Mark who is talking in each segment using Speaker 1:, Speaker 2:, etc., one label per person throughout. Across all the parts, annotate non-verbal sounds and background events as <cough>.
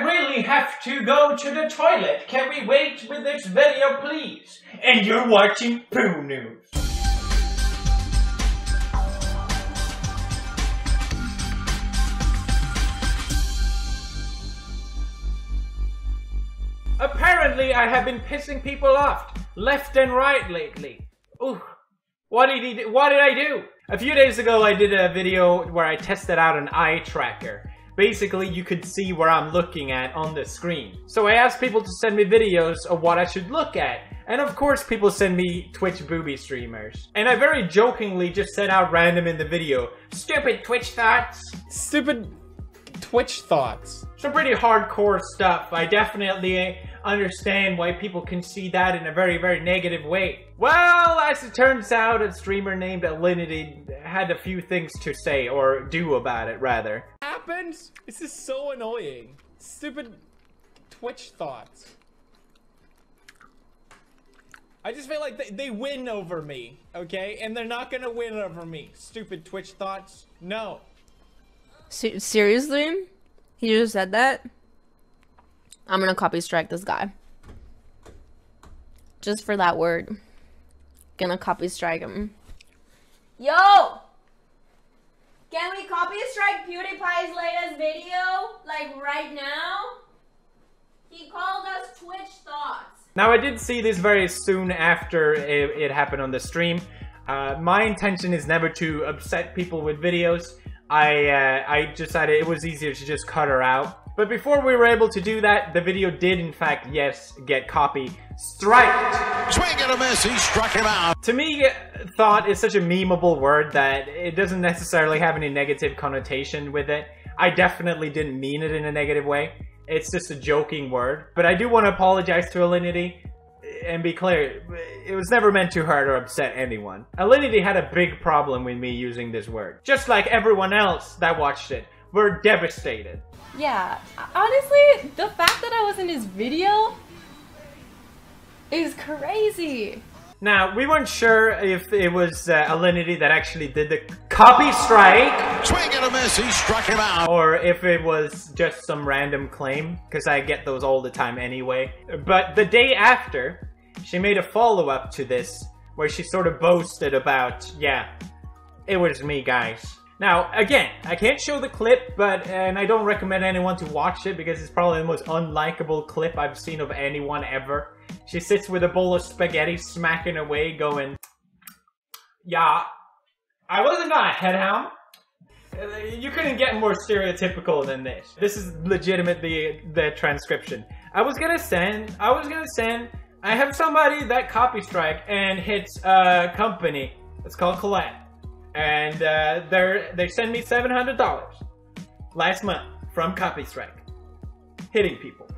Speaker 1: I really have to go to the toilet. Can we wait with this video, please? And you're watching Pew News. Apparently, I have been pissing people off left and right lately. Ooh, what did he do? What did I do? A few days ago, I did a video where I tested out an eye tracker. Basically, you could see where I'm looking at on the screen. So I asked people to send me videos of what I should look at. And of course, people send me Twitch booby streamers. And I very jokingly just said out random in the video, stupid Twitch thots.
Speaker 2: Stupid Twitch thots.
Speaker 1: Some pretty hardcore stuff. I definitely understand why people can see that in a very, very negative way. Well, as it turns out, a streamer named Alinity had a few things to say, or do about it, rather.
Speaker 2: Happens? This is so annoying. Stupid Twitch thots. I just feel like they, they win over me, okay? And they're not gonna win over me. Stupid Twitch thots. No.
Speaker 3: Se- seriously? He just said that? I'm gonna copy strike this guy. Just for that word. Gonna copy strike him. Yo! Can we copy strike PewDiePie's latest video? Like right now? He called us Twitch thots.
Speaker 1: Now, I did see this very soon after it, it happened on the stream. Uh, my intention is never to upset people with videos. I uh, I decided it was easier to just cut her out. But before we were able to do that, the video did in fact, yes, get copy striked.
Speaker 4: Swing and a miss, he struck him out.
Speaker 1: To me, thot is such a memeable word that it doesn't necessarily have any negative connotation with it. I definitely didn't mean it in a negative way. It's just a joking word. But I do want to apologize to Alinity and be clear, it was never meant to hurt or upset anyone. Alinity had a big problem with me using this word. Just like everyone else that watched it, were devastated.
Speaker 5: Yeah, honestly, the fact that I was in his video is crazy.
Speaker 1: Now, we weren't sure if it was uh, Alinity that actually did the copy strike.
Speaker 4: Swing and a miss, he struck him out.
Speaker 1: Or if it was just some random claim, because I get those all the time anyway. But the day after, she made a follow-up to this, where she sort of boasted about, yeah, it was me, guys. Now, again, I can't show the clip, but and I don't recommend anyone to watch it because it's probably the most unlikable clip I've seen of anyone ever. She sits with a bowl of spaghetti smacking away going, Yeah, I wasn't gonna head him. You couldn't get more stereotypical than this. This is legitimately the transcription. I was gonna send, I was gonna send, I have somebody that copy strike and hits a company. It's called Collab and uh, they they send me seven hundred dollars last month from Copy Strike, hitting people.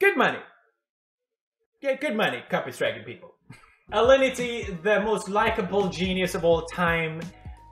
Speaker 1: Good money. Yeah, good money. Copy striking people. <laughs> Alinity, the most likable genius of all time,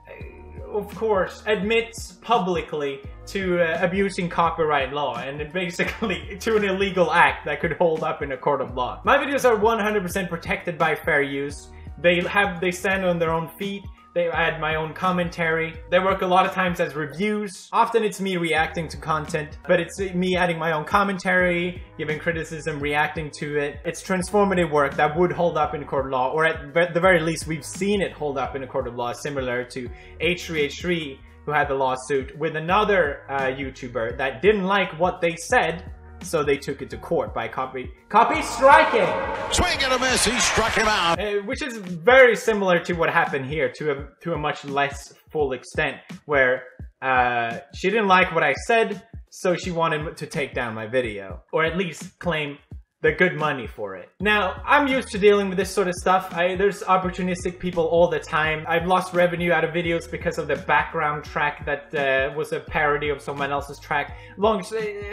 Speaker 1: uh, of course, admits publicly to uh, abusing copyright law and <laughs> basically to an illegal act that could hold up in a court of law. My videos are 100% protected by fair use. They have they stand on their own feet they add my own commentary. They work a lot of times as reviews. Often it's me reacting to content, but it's me adding my own commentary, giving criticism, reacting to it. It's transformative work that would hold up in a court of law, or at the very least, we've seen it hold up in a court of law, similar to H3H3, who had the lawsuit with another uh, YouTuber that didn't like what they said so they took it to court by copy copy striking.
Speaker 4: Swing and a miss, he struck him out.
Speaker 1: Uh, which is very similar to what happened here to a to a much less full extent, where uh, she didn't like what I said, so she wanted to take down my video, or at least claim the good money for it. Now, I'm used to dealing with this sort of stuff. I, there's opportunistic people all the time. I've lost revenue out of videos because of the background track that uh, was a parody of someone else's track. Long,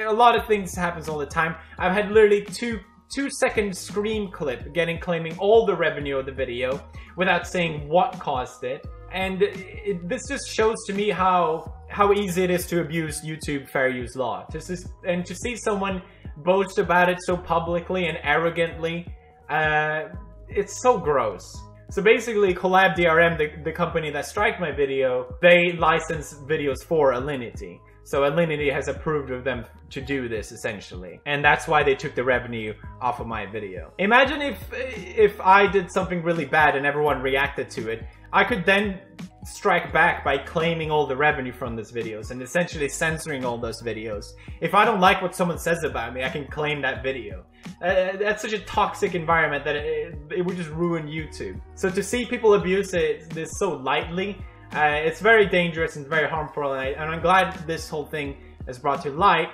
Speaker 1: a lot of things happens all the time. I've had literally two two second screen clip getting claiming all the revenue of the video without saying what caused it. And it, this just shows to me how how easy it is to abuse YouTube fair use law. Just and to see someone boast about it so publicly and arrogantly. Uh, it's so gross. So basically, Collab DRM, the, the company that striked my video, they license videos for Alinity. So Alinity has approved of them to do this essentially. And that's why they took the revenue off of my video. Imagine if if I did something really bad and everyone reacted to it. I could then strike back by claiming all the revenue from those videos and essentially censoring all those videos. If I don't like what someone says about me, I can claim that video. Uh, that's such a toxic environment that it, it, would just ruin YouTube. So to see people abuse it this so lightly, uh, it's very dangerous and very harmful, and, I, and I'm glad this whole thing is brought to light,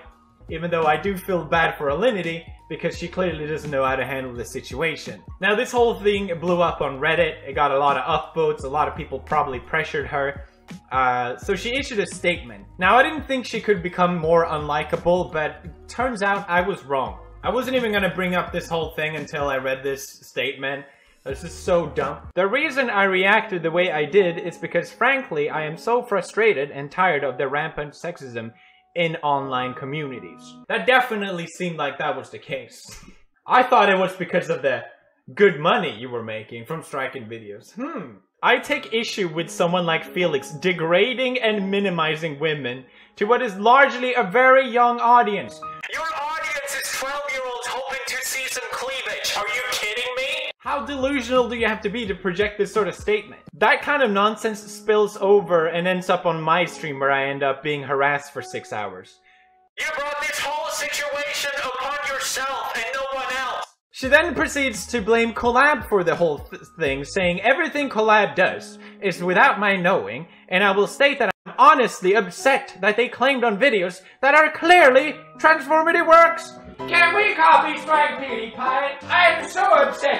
Speaker 1: even though I do feel bad for Alinity, because she clearly doesn't know how to handle the situation. Now this whole thing blew up on Reddit, it got a lot of upvotes, a lot of people probably pressured her, uh, so she issued a statement. Now I didn't think she could become more unlikable, but turns out I was wrong. I wasn't even gonna bring up this whole thing until I read this statement. This is so dumb. The reason I reacted the way I did is because frankly I am so frustrated and tired of the rampant sexism in online communities. That definitely seemed like that was the case. I thought it was because of the good money you were making from striking videos. Hmm. I take issue with someone like Felix degrading and minimizing women to what is largely a very young audience.
Speaker 6: Your audience is 12 year olds hoping to see some cleavage. Are you?
Speaker 1: How delusional do you have to be to project this sort of statement? That kind of nonsense spills over and ends up on my stream where I end up being harassed for six hours.
Speaker 6: You brought this whole situation upon yourself and no one else.
Speaker 1: She then proceeds to blame Collab for the whole th thing, saying everything Collab does is without my knowing, and I will state that I'm honestly upset that they claimed on videos that are clearly transformative works. Can we copy Strike PewDiePie? I'm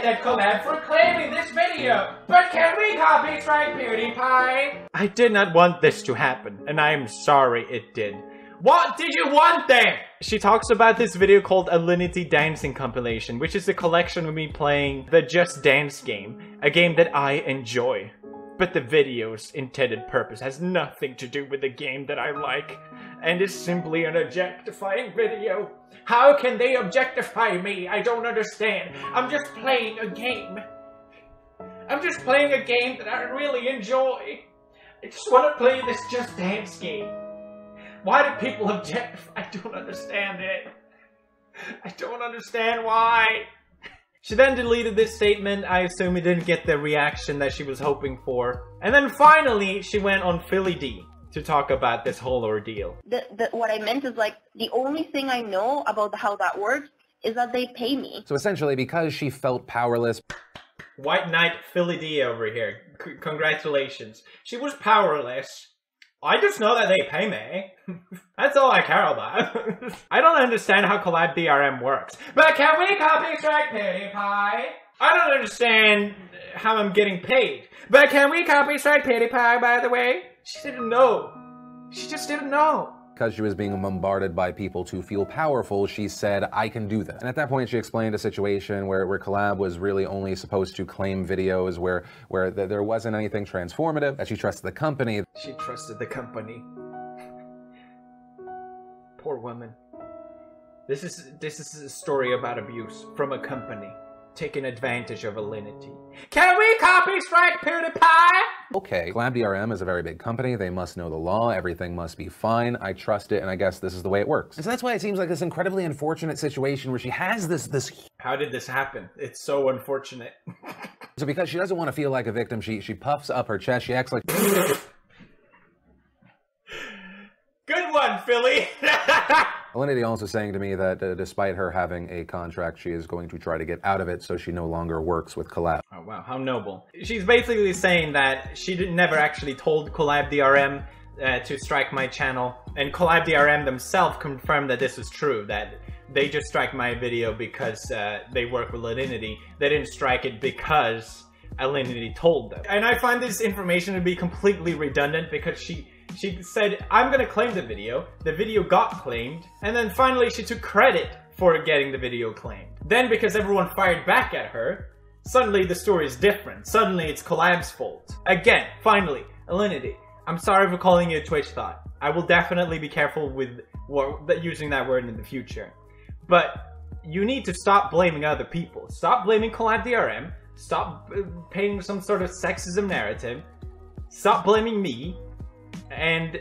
Speaker 1: so upset at Collab for claiming this video, but can we copy Strike PewDiePie? I did not want this to happen, and I am sorry it did. What did you want then? She talks about this video called Alinity Dancing Compilation, which is a collection of me playing the Just Dance game, a game that I enjoy. But the video's intended purpose has nothing to do with the game that I like, and is simply an objectifying video. How can they objectify me? I don't understand. I'm just playing a game. I'm just playing a game that I really enjoy. I just want to play this Just Dance game. Why do people objectify? I don't understand it. I don't understand why. She then deleted this statement. I assume it didn't get the reaction that she was hoping for. And then finally, she went on Philly D to talk about this whole ordeal.
Speaker 7: The, the, what I meant is like the only thing I know about how that works is that they pay me.
Speaker 8: So essentially, because she felt powerless.
Speaker 1: White Knight Philly D over here. C congratulations. She was powerless. I just know that they pay me. <laughs> That's all I care about. <laughs> I don't understand how Collab DRM works. But can we copy strike PewDiePie? I don't understand how I'm getting paid. But can we copy strike PewDiePie, by the way? She didn't know. She just didn't know.
Speaker 8: Because she was being bombarded by people to feel powerful, she said, I can do this. And at that point, she explained a situation where, where Collab was really only supposed to claim videos where, where th there wasn't anything transformative, that she trusted the company.
Speaker 1: She trusted the company. Poor woman. This is, this is a story about abuse from a company taking advantage of Alinity. Can we copy strike PewDiePie?
Speaker 8: Okay, Collab DRM is a very big company. They must know the law. Everything must be fine. I trust it, and I guess this is the way it works. And so that's why it seems like this incredibly unfortunate situation where she has this this.
Speaker 1: How did this happen? It's so unfortunate. <laughs>
Speaker 8: so because she doesn't want to feel like a victim, she she puffs up her chest. She acts like.
Speaker 1: Good one, Philly. <laughs>
Speaker 8: Alinity also saying to me that uh, despite her having a contract, she is going to try to get out of it so she no longer works with Collab.
Speaker 1: Oh wow, how noble. She's basically saying that she never actually told Collab DRM uh, to strike my channel, and Collab DRM themselves confirmed that this is true, that they just strike my video because uh, they work with Alinity. They didn't strike it because Alinity told them. And I find this information to be completely redundant because she she said, I'm gonna claim the video. The video got claimed. And then finally she took credit for getting the video claimed. Then because everyone fired back at her, suddenly the story is different. Suddenly it's Collab's fault. Again, finally, Alinity. I'm sorry for calling you a Twitch thot. I will definitely be careful with using that word in the future. But you need to stop blaming other people. Stop blaming Collab DRM. Stop uh, painting some sort of sexism narrative. Stop blaming me and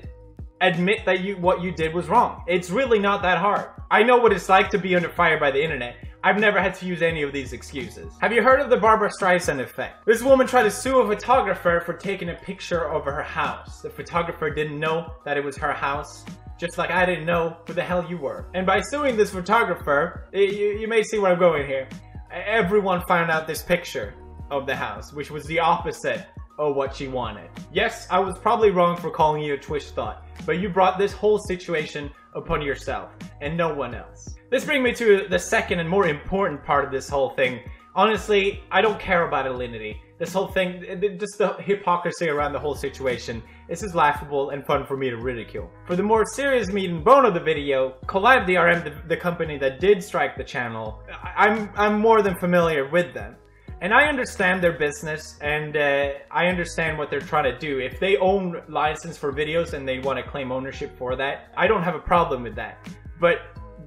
Speaker 1: admit that you what you did was wrong. It's really not that hard. I know what it's like to be under fire by the internet. I've never had to use any of these excuses. Have you heard of the Barbara Streisand effect? This woman tried to sue a photographer for taking a picture of her house. The photographer didn't know that it was her house just like I didn't know who the hell you were. And by suing this photographer, you, you may see where I'm going here. Everyone found out this picture of the house, which was the opposite of what she wanted. Yes, I was probably wrong for calling you a Twitch thot, but you brought this whole situation upon yourself and no one else. This brings me to the second and more important part of this whole thing. Honestly, I don't care about Alinity. This whole thing, just the hypocrisy around the whole situation, this is laughable and fun for me to ridicule. For the more serious meat and bone of the video, Collab DRM, the, the company that did strike the channel, I'm, I'm more than familiar with them. And I understand their business and uh, I understand what they're trying to do. If they own license for videos and they want to claim ownership for that, I don't have a problem with that. But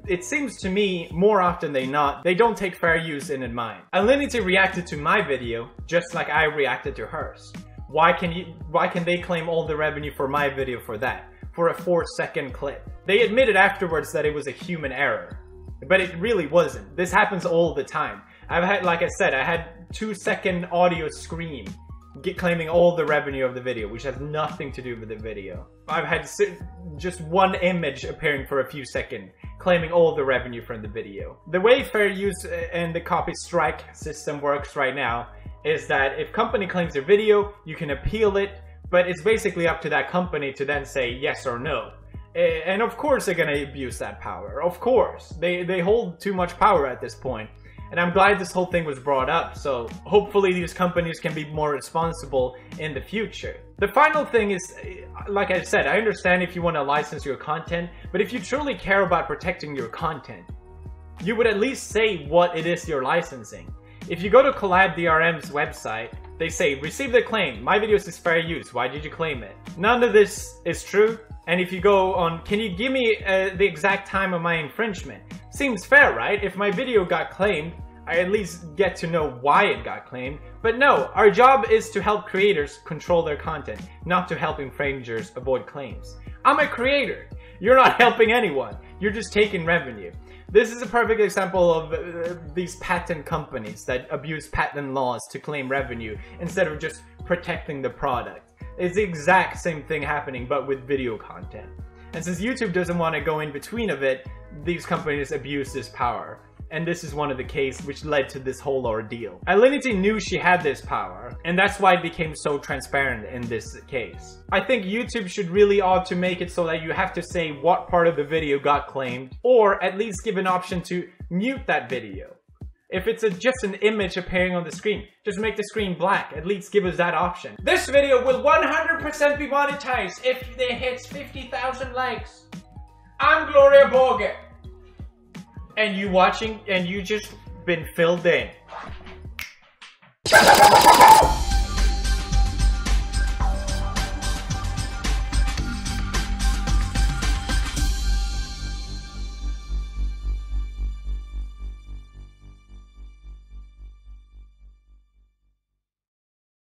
Speaker 1: it seems to me, more often than not, they don't take fair use in mind. Alinity reacted to my video just like I reacted to hers. Why can you? Why can they claim all the revenue for my video for that? For a four second clip. They admitted afterwards that it was a human error. But it really wasn't. This happens all the time. I've had, like I said, I had two second audio scream get claiming all the revenue of the video, which has nothing to do with the video. I've had just one image appearing for a few seconds, claiming all the revenue from the video. The way fair use uh, and the copy strike system works right now is that if company claims your video, you can appeal it, but it's basically up to that company to then say yes or no. And of course they're gonna abuse that power. Of course. They, they hold too much power at this point. And I'm glad this whole thing was brought up, so hopefully these companies can be more responsible in the future. The final thing is, like I said, I understand if you want to license your content, but if you truly care about protecting your content, you would at least say what it is you're licensing. If you go to Collab DRM's website, they say, receive the claim, my videos is fair use, why did you claim it? None of this is true, and if you go on, can you give me uh, the exact time of my infringement? Seems fair, right? If my video got claimed, I at least get to know why it got claimed. But no, our job is to help creators control their content, not to help infringers avoid claims. I'm a creator. You're not <laughs> helping anyone. You're just taking revenue. This is a perfect example of uh, these patent companies that abuse patent laws to claim revenue instead of just protecting the product. It's the exact same thing happening but with video content. And since YouTube doesn't want to go in between of it, these companies abuse this power. And this is one of the cases which led to this whole ordeal. Alinity knew she had this power, and that's why it became so transparent in this case. I think YouTube should really ought to make it so that you have to say what part of the video got claimed, or at least give an option to mute that video. If it's a, just an image appearing on the screen, just make the screen black. At least give us that option. This video will 100% be monetized if it hits 50,000 likes. I'm Gloria Borger. And you watching, and you just been filled in.